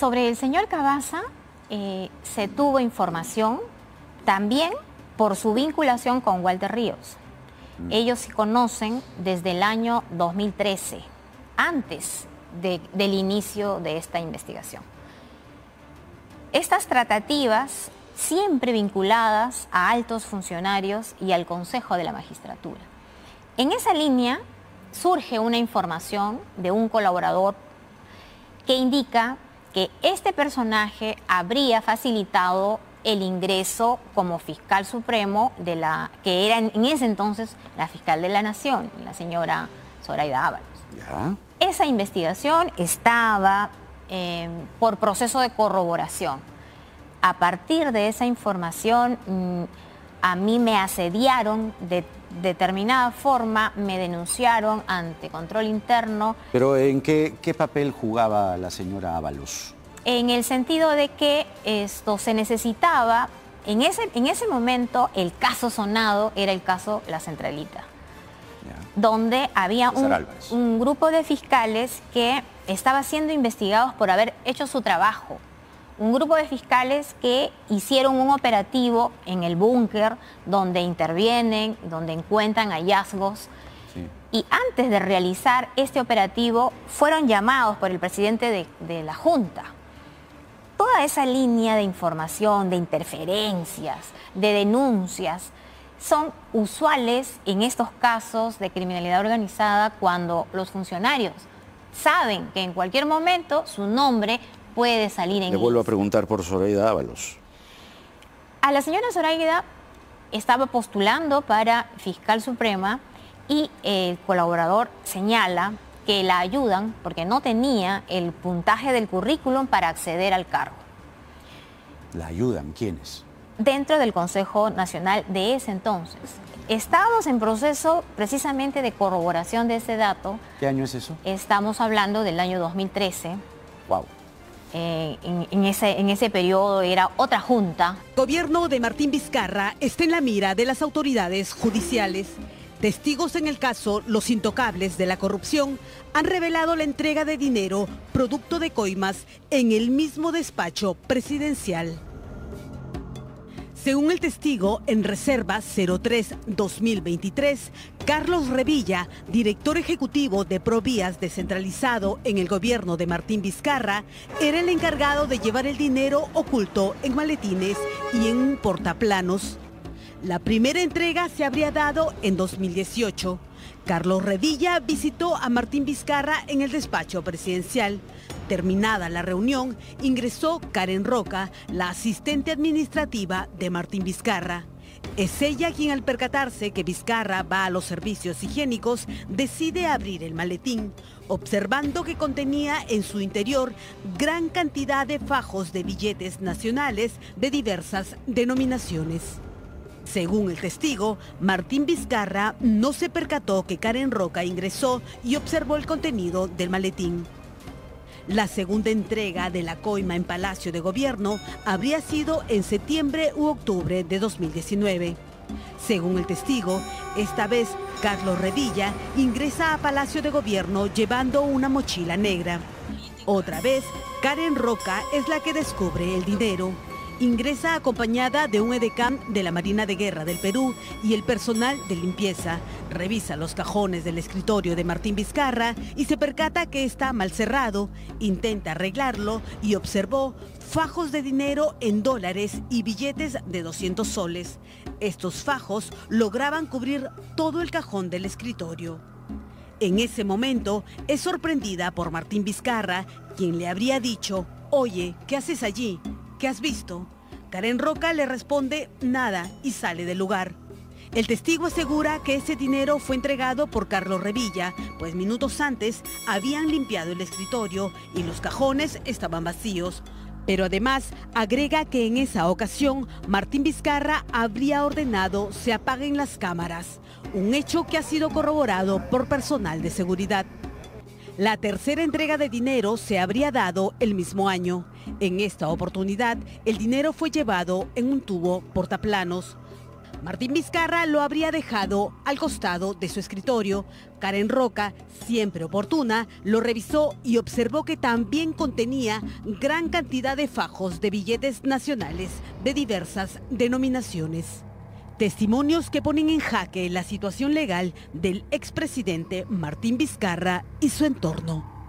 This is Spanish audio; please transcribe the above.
Sobre el señor Cabaza eh, se tuvo información también por su vinculación con Walter Ríos. Mm. Ellos se conocen desde el año 2013, antes del inicio de esta investigación. Estas tratativas siempre vinculadas a altos funcionarios y al Consejo de la Magistratura. En esa línea surge una información de un colaborador que indica que este personaje habría facilitado el ingreso como fiscal supremo de la que era en, ese entonces la fiscal de la nación, la señora Zoraida Ábalos. Esa investigación estaba eh, por proceso de corroboración. A partir de esa información, mm, a mí me asediaron de determinada forma, me denunciaron ante control interno. ¿Pero en qué, qué papel jugaba la señora Ábalos? En el sentido de que esto se necesitaba, en ese, en ese momento el caso sonado era el caso La Centralita, donde había un, un grupo de fiscales que estaba siendo investigados por haber hecho su trabajo un grupo de fiscales que hicieron un operativo en el búnker donde intervienen, donde encuentran hallazgos. Y antes de realizar este operativo fueron llamados por el presidente de, de la Junta. Toda esa línea de información, de interferencias, de denuncias, son usuales en estos casos de criminalidad organizada cuando los funcionarios saben que en cualquier momento su nombre puede salir en Le vuelvo a preguntar por Zoraida Ábalos. A la señora Zoraida estaba postulando para fiscal suprema y el colaborador señala que la ayudan porque no tenía el puntaje del currículum para acceder al cargo. ¿La ayudan quiénes? Dentro del Consejo Nacional de ese entonces. Estábamos en proceso precisamente de corroboración de ese dato. ¿Qué año es eso? Estamos hablando del año 2013. Wow. Eh, en, ese, en ese periodo era otra junta. Gobierno de Martín Vizcarra está en la mira de las autoridades judiciales. Testigos en el caso Los Intocables de la Corrupción han revelado la entrega de dinero producto de coimas en el mismo despacho presidencial. Según el testigo en Reserva 03-2023, Carlos Revilla, director ejecutivo de Provías descentralizado en el gobierno de Martín Vizcarra, era el encargado de llevar el dinero oculto en maletines y en portaplanos. La primera entrega se habría dado en 2018. Carlos Revilla visitó a Martín Vizcarra en el despacho presidencial. Terminada la reunión, ingresó Karen Roca, la asistente administrativa de Martín Vizcarra. Es ella quien al percatarse que Vizcarra va a los servicios higiénicos decide abrir el maletín, observando que contenía en su interior gran cantidad de fajos de billetes nacionales de diversas denominaciones. Según el testigo, Martín Vizcarra no se percató que Karen Roca ingresó y observó el contenido del maletín. La segunda entrega de la coima en Palacio de Gobierno habría sido en septiembre u octubre de 2019. Según el testigo, esta vez Carlos Revilla ingresa a Palacio de Gobierno llevando una mochila negra. Otra vez, Karen Roca es la que descubre el dinero ingresa acompañada de un edecán de la Marina de Guerra del Perú y el personal de limpieza. Revisa los cajones del escritorio de Martín Vizcarra y se percata que está mal cerrado. Intenta arreglarlo y observó fajos de dinero en dólares y billetes de 200 soles. Estos fajos lograban cubrir todo el cajón del escritorio. En ese momento es sorprendida por Martín Vizcarra, quien le habría dicho, oye, ¿qué haces allí? ¿Qué has visto? Karen Roca le responde nada y sale del lugar. El testigo asegura que ese dinero fue entregado por Carlos Revilla, pues minutos antes habían limpiado el escritorio y los cajones estaban vacíos. Pero además agrega que en esa ocasión Martín Vizcarra habría ordenado se apaguen las cámaras, un hecho que ha sido corroborado por personal de seguridad. La tercera entrega de dinero se habría dado el mismo año. En esta oportunidad, el dinero fue llevado en un tubo portaplanos. Martín Vizcarra lo habría dejado al costado de su escritorio. Karen Roca, siempre oportuna, lo revisó y observó que también contenía gran cantidad de fajos de billetes nacionales de diversas denominaciones. Testimonios que ponen en jaque la situación legal del expresidente Martín Vizcarra y su entorno.